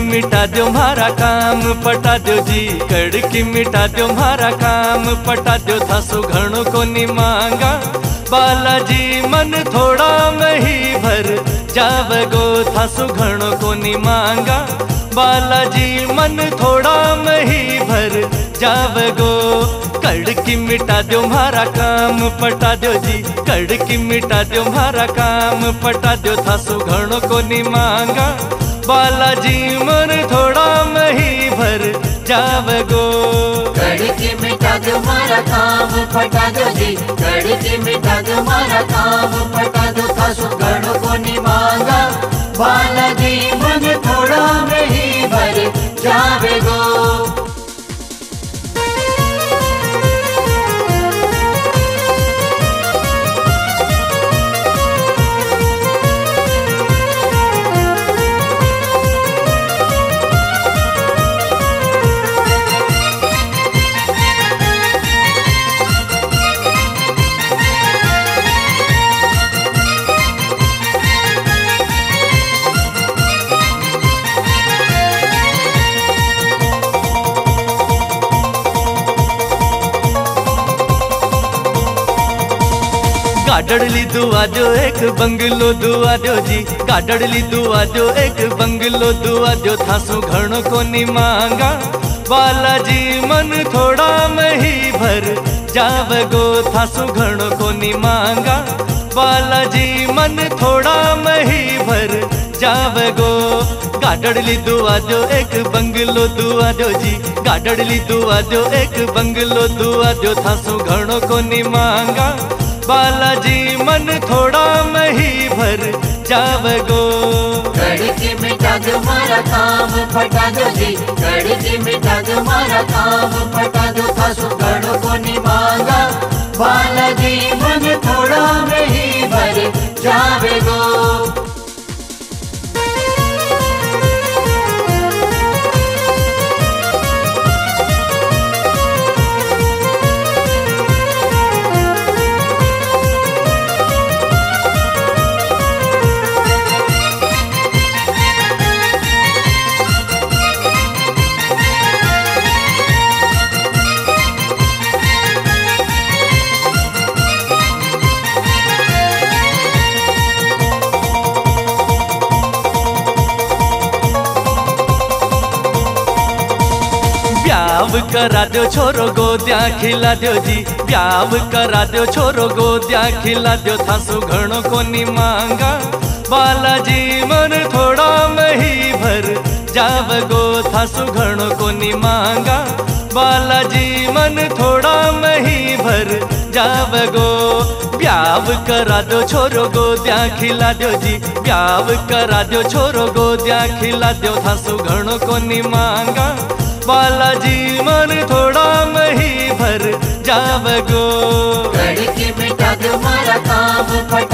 मिटा दो मारा काम, पटा दो जी कड़की, मिटा दो मारा काम, पटा दो था सुघणो को नि मांगा। बालाजी मन थोड़ा में ही भर जाव गो था सुघणो को नि मांगा। बालाजी मन थोड़ा में ही भर जाव गो कड़की, मिटा दो मारा काम, पटा दो जी कड़की, मिटा दो मारा काम, पटा दो था सुघणो को नि मांगा। बालाजी मन थोड़ा मही भर जाव गो कड़की मारा काम, फटा दो जी। कड़की मिटा मारा काम, फटा दो का को नि गाडड़ली दुआ जो एक बंगलो दुआ दो जी। गाडड़ली दुआ जो एक बंगलो दुआ जो था सुघण को नि मांगा। बालाजी मन थोड़ा मही भर जाव गो था सुघण को नि मांगा। बालाजी मन थोड़ा मही भर जाव गो गाडड़ली दुआ जो एक बंगलो दुआ दो जी। गाडड़ली दुआ जो एक बंगलो दुआ जो था सुघण को नि मांगा। बालाजी, मन थोड़ा मही भर जाव गो कड़की मिटा दो मारा काम, फटा दो जी। दो मारा काम ब्याव करा दो छोरो गोद्या, खिला दो जी। ब्याव करा दो छोरो गोद्या, खिला दो था सुघण को नि मांगा। बालाजी मन थोड़ा मही भर जाव गो था सुघण को नि मांगा। बालाजी मन थोड़ा मही भर जाव गो ब्याव करा दो छोरो गोद्या, खिला दो जी। ब्याव करा दो छोरो गोद्या, खिला दो था सुघण को नि मांगा। बालाजी जीवन थोड़ा मही भर जावगो। कड़की मिटा दो मारा काम फटा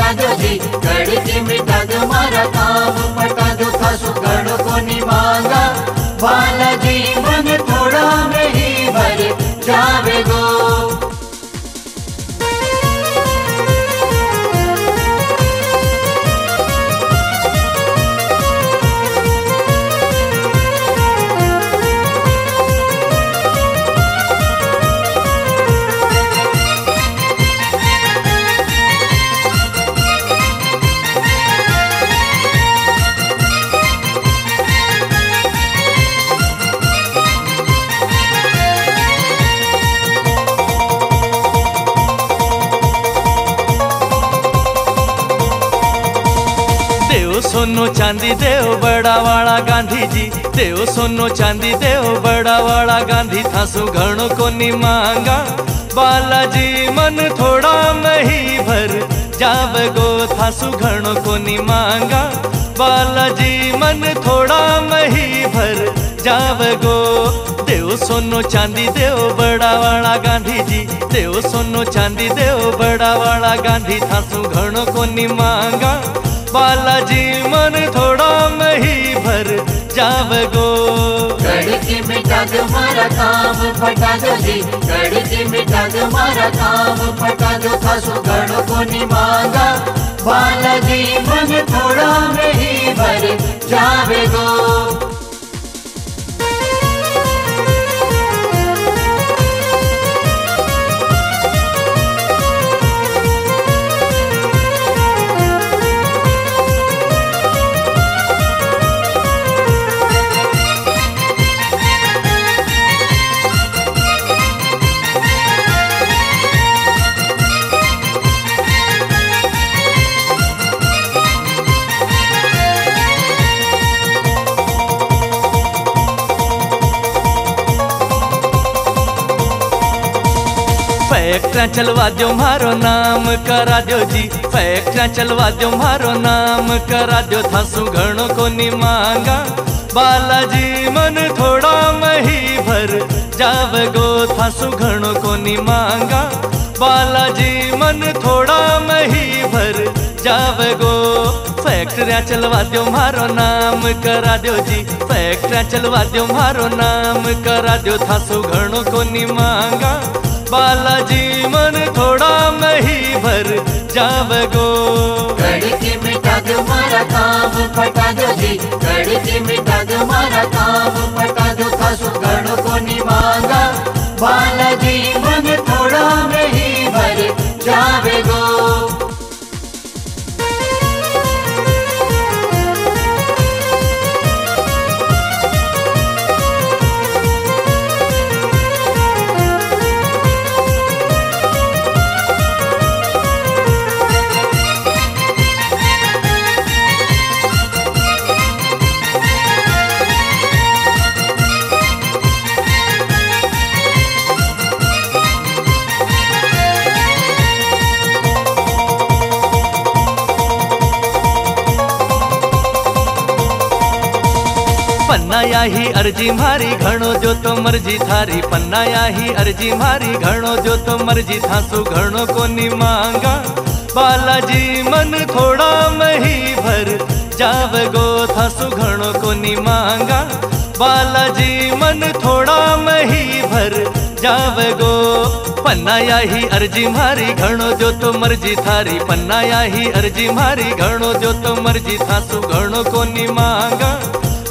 सोनो चांदी देव, बड़ा वाला गांधी जी देव सोनो चांदी देव, बड़ा वाला गांधी। था सुघण को नि मांगा। बालाजी मन थोड़ा मही भर। जाव गो था सुघण को नि मांगा। बालाजी मन थोड़ा मही भर। जाव गो देव सोनो चांदी देव, बड़ा वाला गांधी जी देव सोनो चांदी देव, बड़ा वाला गांधी। था सुघण को नि मांगा। बालाजी, मन थोड़ा मही भर जाव गो मिटा मारा काम जी। मारा काम को बालाजी, मन थोड़ा में ही भर जावे फैक्ट्रियाँ चलवा दो मारो नाम करा दो जी। फैक्ट्रियाँ चलवा दो मारो नाम करा दो थासु घणो को नी मांगा। बालाजी मन थोड़ा मही भर जावगो, थासु घणो को नी मांगा। बालाजी मन थोड़ा मही भर जावगो। फैक्ट्रियाँ चलवा दो मारो नाम करा दो जी। फैक्ट्रियाँ चलवा दो मारो नाम करा दो थासु घणो को नी मांगा। बालाजी मन थोड़ा मही भर जावगो। कड़की मिटा मारा काम पटा दो जी मिटा काम को बालाजी ही अर्जी मारी, घणो जो तो मर्ज़ी थारी पन्नाया ही अर्जी मारी, घणो जो तो मर्ज़ी थासु, घणो को नी मांगा। बालाजी मन थोड़ा मही भर, जावगो थासु, घणो को नी मांगा। बालाजी मन थोड़ा मही भर, जावगो पन्नाया ही अर्जी मारी, घणो जो तो मर्ज़ी थारी पन्नाया ही अर्जी मारी, घणो जो तो मर्ज़ी थासु, घणो को नी मांगा।